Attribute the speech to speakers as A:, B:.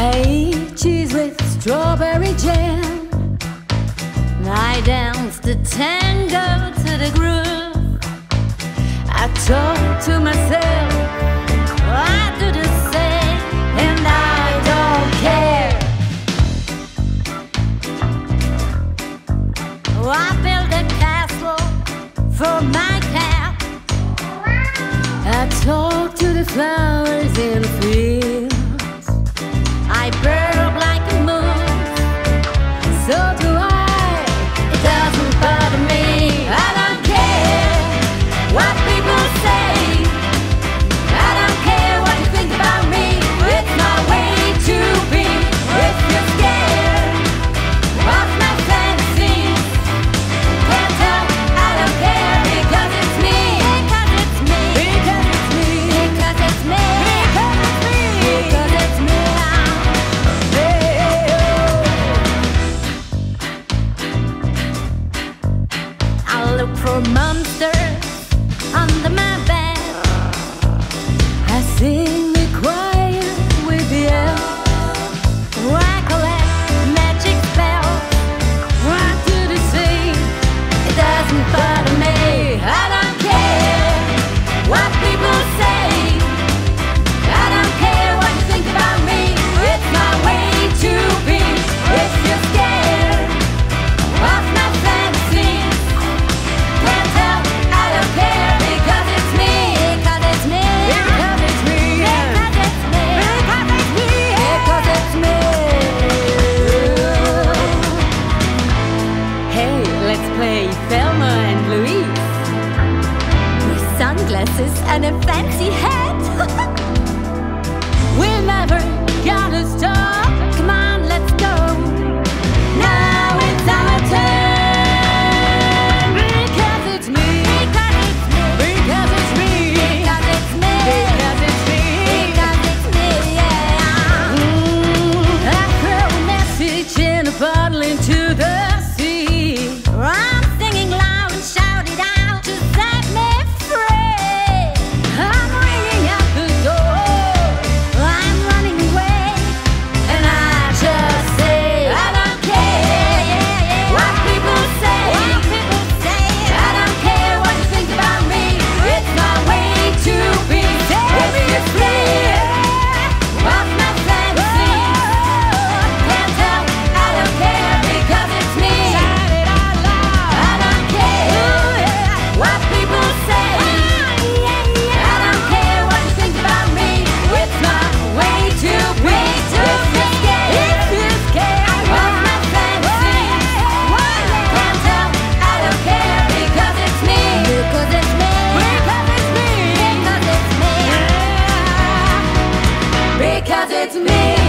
A: Hey, cheese with strawberry jam. I danced the tango to the groove. I talk to myself, I do the same, and I don't care. I built a castle for my cat. I talk to the flowers in the field. glasses and a fancy hat. we'll never gonna stop. it's me.